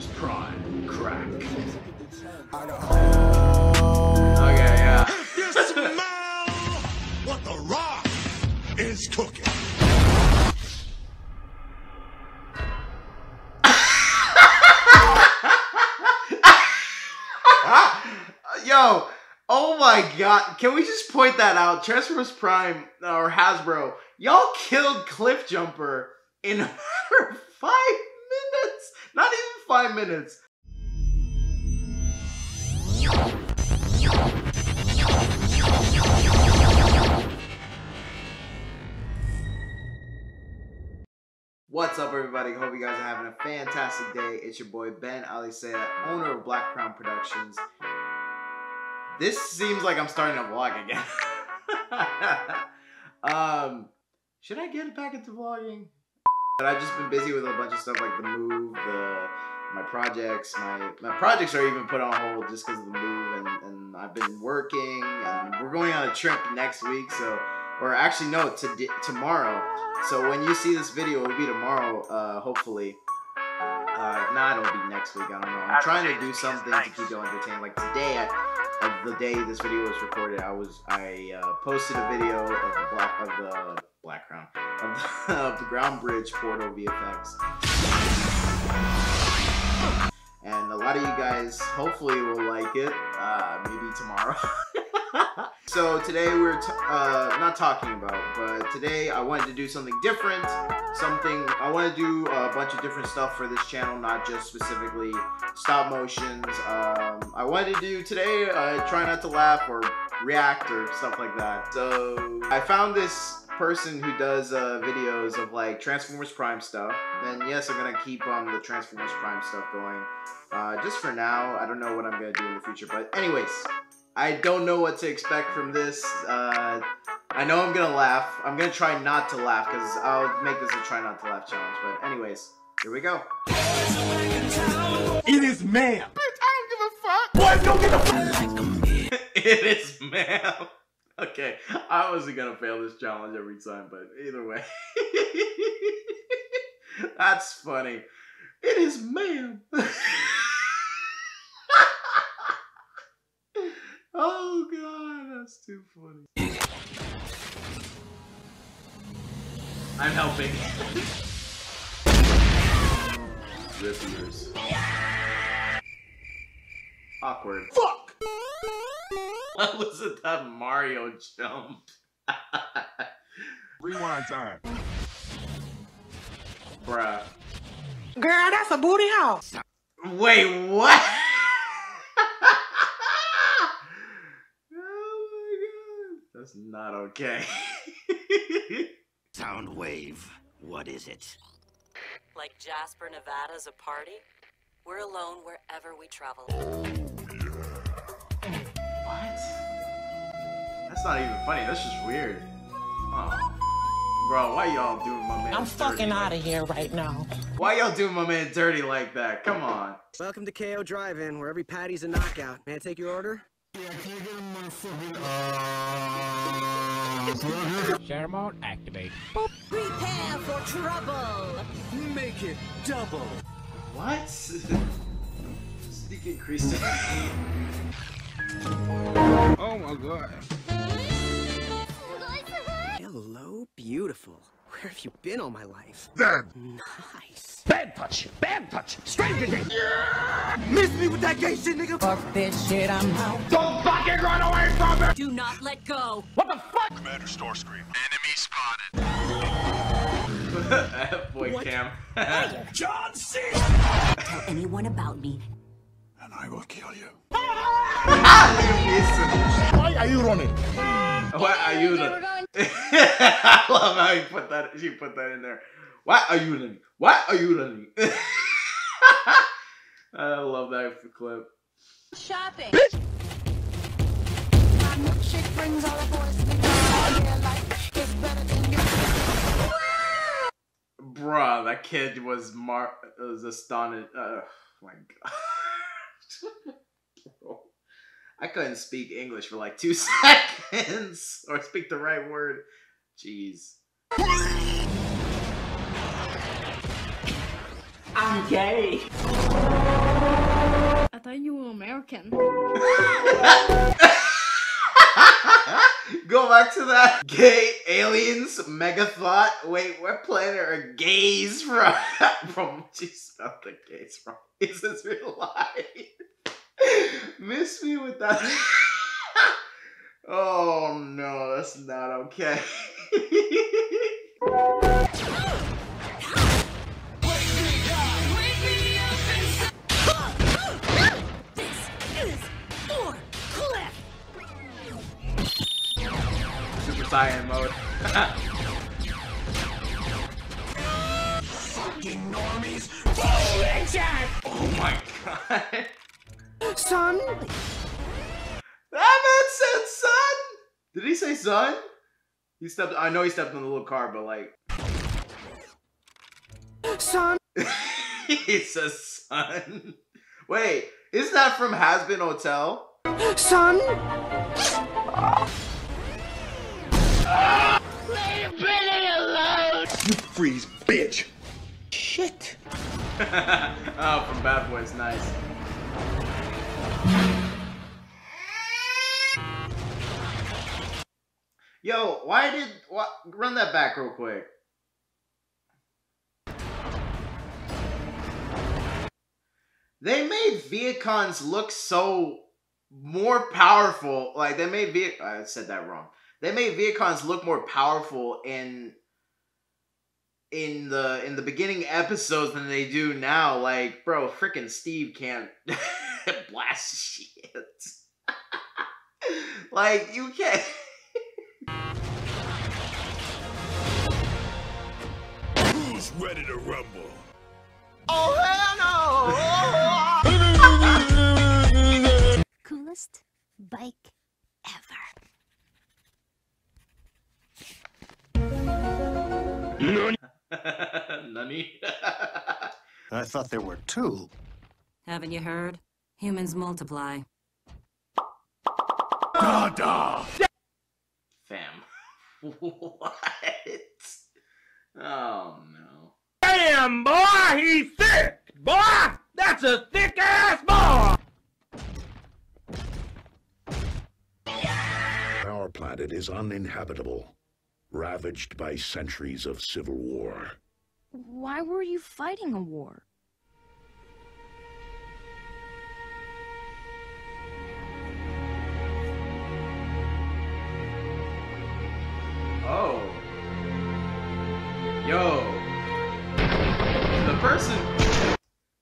Transformers Prime crack. Okay, yeah. You smell what the rock is cooking. Yo, oh my god. Can we just point that out? Transformers Prime or Hasbro, y'all killed Cliffjumper in a matter of five minutes. Not even five minutes. What's up, everybody? Hope you guys are having a fantastic day. It's your boy Ben Alisea, owner of Black Crown Productions. This seems like I'm starting a vlog again. um, should I get back into vlogging? But I've just been busy with a bunch of stuff like the move, the my projects. My my projects are even put on hold just because of the move, and, and I've been working, and we're going on a trip next week, so or actually no, to, tomorrow. So when you see this video, it'll be tomorrow, uh, hopefully. Uh, if not, it'll be next week. I don't know. I'm trying to do something to keep you entertained. Like today, I, of the day this video was recorded, I was I uh, posted a video of the black of the black crown of the, of the ground bridge portal VFX, and a lot of you guys hopefully will like it. Uh, maybe tomorrow. so today we're t- uh, not talking about, but today I wanted to do something different. Something I want to do a bunch of different stuff for this channel, not just specifically stop motions. Um, I wanted to do today. Uh, try not to laugh or react or stuff like that. So I found this person who does uh, videos of like Transformers Prime stuff. And yes, I'm gonna keep on um, the Transformers Prime stuff going. Uh, just for now, I don't know what I'm gonna do in the future. But anyways, I don't know what to expect from this. Uh, I know I'm gonna laugh. I'm gonna try not to laugh because I'll make this a try not to laugh challenge. But anyways, here we go. It is ma'am. Bitch, I don't give a fuck. Boys, don't give a fuck. it is ma'am. Okay, I wasn't gonna fail this challenge every time, but either way. That's funny. It is ma'am. oh god, that's too funny. I'm helping. Rip Awkward. Fuck! What was it that Mario jump? Rewind time. Bruh. Girl, that's a booty house. Wait, what? oh my god. That's not okay. Soundwave, what is it? Like Jasper, Nevada's a party? We're alone wherever we travel. Oh, what? That's not even funny. That's just weird. Oh. Bro, why y'all doing my man? I'm fucking out of here right now. Why y'all doing my man dirty like that? Come on. Welcome to KO Drive-In, where every patty's a knockout. May I take your order? Share mode activate. Prepare for trouble! Make it double. What? Sneak increased. Oh my god. Hello, beautiful. Where have you been all my life? Then. Nice. Bad touch. Bad touch. Stranger danger. Yeah! Miss me with that gay shit, nigga. Fuck this shit, I'm out. Don't fucking run away from me. Do not let go! What the fuck? Commander Starscream. Enemy spotted. Boy cam. John C. Tell anyone about me. And I will kill you. Why Why are you running? Why are you the? I love how you put that. She put that in there. Why are you running? Why are you running? I love that clip. Shopping! Bruh, that kid was mar was astonished. Uh, my god. Bro. I couldn't speak English for like two seconds or speak the right word. Jeez. I'm gay. I thought you were American. Go back to that gay aliens mega thought. Wait, what planet are gays from? from jeez, not the gays from. Is this real life? Miss me with that. oh no, that's not okay. Super Saiyan mode. Fucking normies! oh my god. Son, That man said son! Did he say son? He stepped I know he stepped on the little car, but like son, he says son. Wait, isn't that from Hazbin Hotel? son. Leave Billy alone. You freeze, bitch! Shit. oh, from Bad Boys, nice. Yo, why did run that back real quick? They made Viacons look so more powerful. Like they made Viet I said that wrong. They made Viacons look more powerful in in the in the beginning episodes than they do now. Like, bro, freaking Steve can't blast shit. like, you can't. Who's ready to rumble? Coolest bike ever. Nani? I thought there were two. Haven't you heard? Humans multiply. Dada! Fam. what? Oh no. Damn, boy, he's thick! Boy, that's a thick ass boy! Our planet is uninhabitable, ravaged by centuries of civil war. Why were you fighting a war?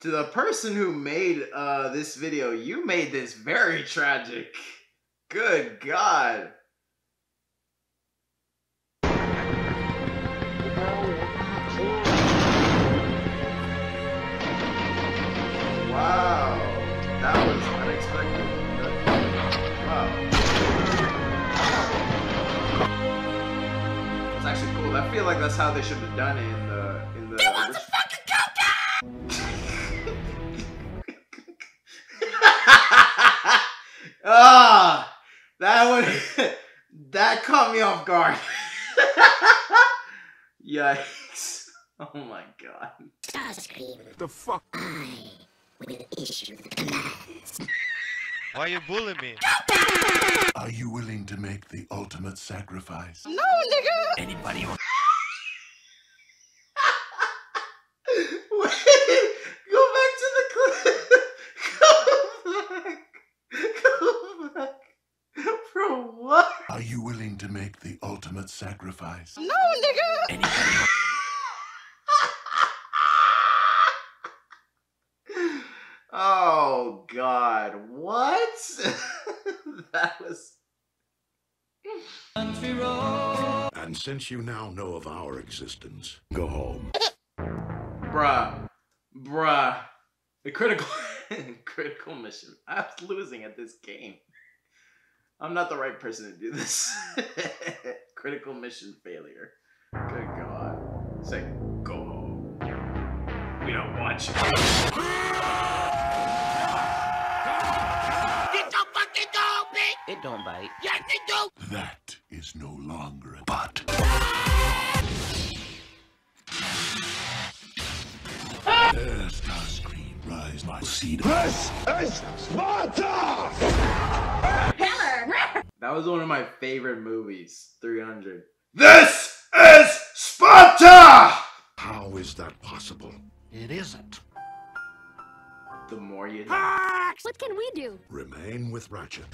To the person who made uh this video, you made this very tragic. Good god. Wow. That was unexpected. Wow. It's actually cool. I feel like that's how they should have done it in the in the. Caught me off guard. Yikes! Oh my god. The fuck? Why are you bullying me? Are you willing to make the ultimate sacrifice? No, nigga. Anybody Wait, go back to the clip. Go back. Go back. Bro, what? Are you willing to make the ultimate sacrifice? No, nigga. oh God, what? that was. And since you now know of our existence, go home. Bruh. Bruh. The critical critical mission. I was losing at this game. I'm not the right person to do this. critical mission failure. Good God. Say, go home. We don't want you. Get the fucking dog, bitch! It don't bite. That is no longer a but. There, Starscream. Rise, my seed. This is Sparta! That was one of my favorite movies. 300. This is Sparta! How is that possible? It isn't. The more you know. What can we do? Remain with Ratchet.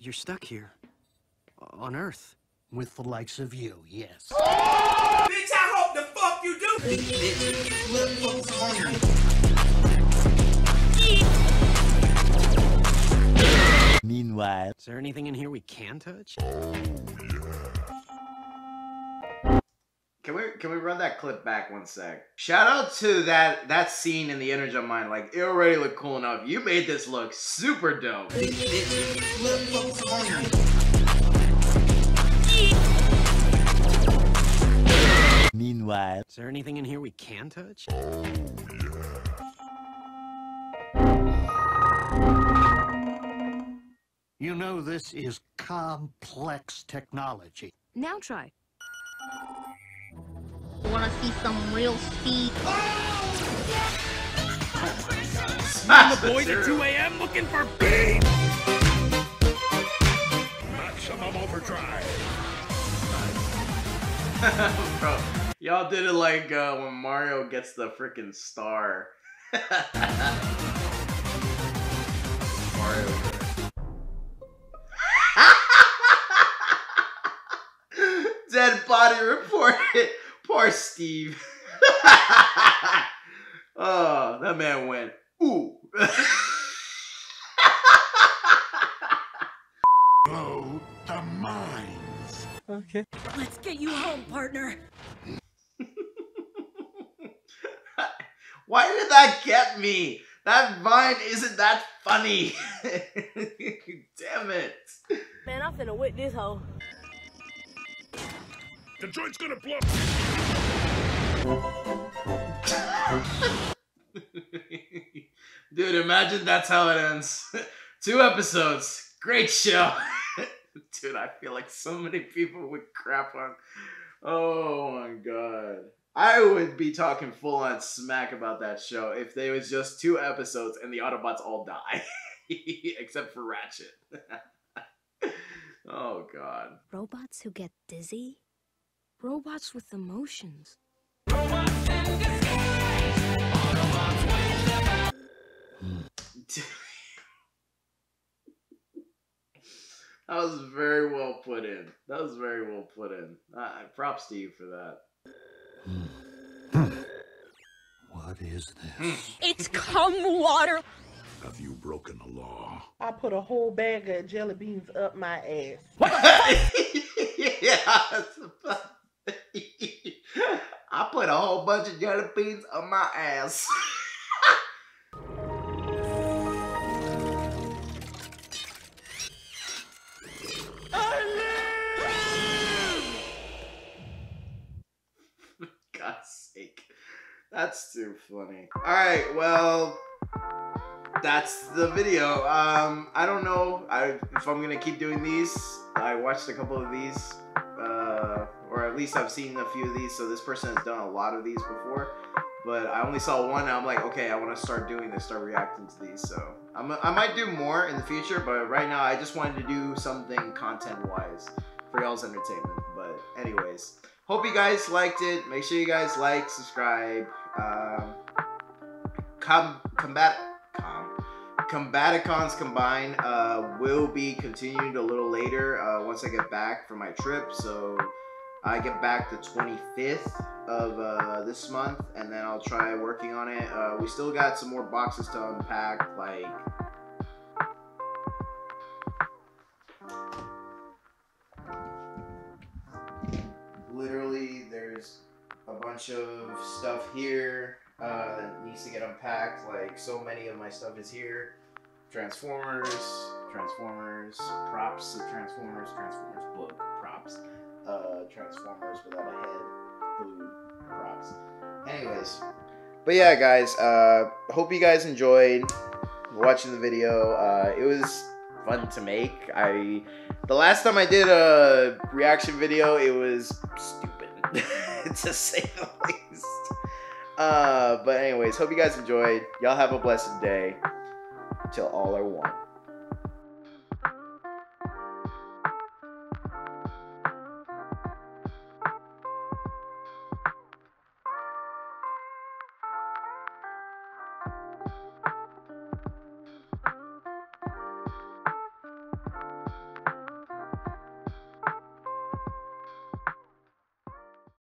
You're stuck here. On Earth. With the likes of you, yes. Meanwhile. Is there anything in here we can touch? Oh yeah. Can we can we run that clip back one sec? Shout out to that that scene in the Energon Mine. Like it already looked cool enough. You made this look super dope. Meanwhile. Is there anything in here we can touch? Oh, You know this is complex technology. Now try. Wanna see some real speed? Smash the Boys at 2 a.m. looking for beef! Maximum overdrive. Bro, y'all did it like uh, when Mario gets the freaking star. Dead body reported. Poor Steve. oh, that man went. Ooh. Blow the mines. Okay. Let's get you home, partner. Why did that get me? That vine isn't that funny. Damn it. Man, I'm finna whip this hoe. The joint's gonna blow. Dude, imagine that's how it ends. Two episodes. Great show. Dude, I feel like so many people would crap on. Oh my god. I would be talking full on smack about that show if there was just two episodes and the Autobots all die. Except for Ratchet. oh god. Robots who get dizzy? Robots with emotions. That was very well put in. That was very well put in. Uh, props to you for that. What is this? It's cum water. Have you broken the law? I put a whole bag of jelly beans up my ass. yeah. I put a whole bunch of jelly beans on my ass. God's sake. That's too funny. Alright, well, that's the video. Um, I don't know I, if I'm gonna keep doing these. I watched a couple of these, at least I've seen a few of these. So this person has done a lot of these before, but I only saw one. And I'm like, okay, I want to start doing this, start reacting to these. So I'm, I might do more in the future, but right now I just wanted to do something content-wise for y'all's entertainment. But anyways, hope you guys liked it. Make sure you guys like, subscribe. Um, com- combat. Com- Combaticons combined uh, will be continued a little later uh, once I get back from my trip. So I get back the 25th of uh, this month, and then I'll try working on it. Uh, we still got some more boxes to unpack, like. Literally, there's a bunch of stuff here uh, that needs to get unpacked. Like, so many of my stuff is here. Transformers, Transformers, props of Transformers, Transformers book, props, uh, Transformers without a head, blue props. Anyways, but yeah, guys, uh, hope you guys enjoyed watching the video. Uh, it was fun to make. I the last time I did a reaction video, it was stupid. to say the least. Uh, but anyways, hope you guys enjoyed. Y'all have a blessed day. Till all are one.